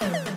Yeah.